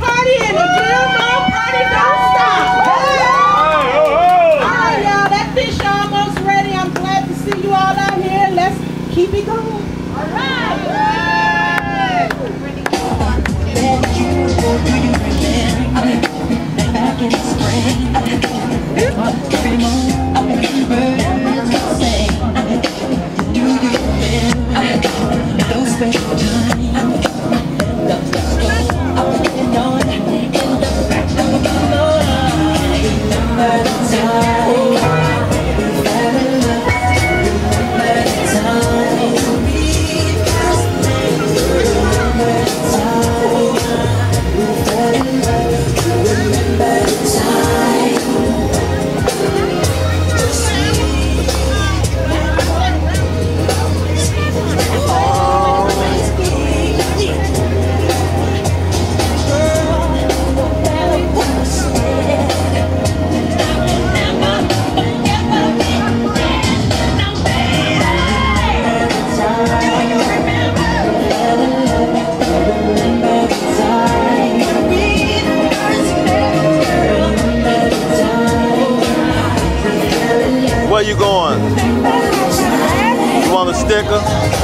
party and the Gilmore party don't stop. All right, y'all, that fish almost ready. I'm glad to see you all out here. Let's keep it going. All right. Back in the spring, every morning, birds will sing. Do you remember those special times? Where you going? You want a sticker?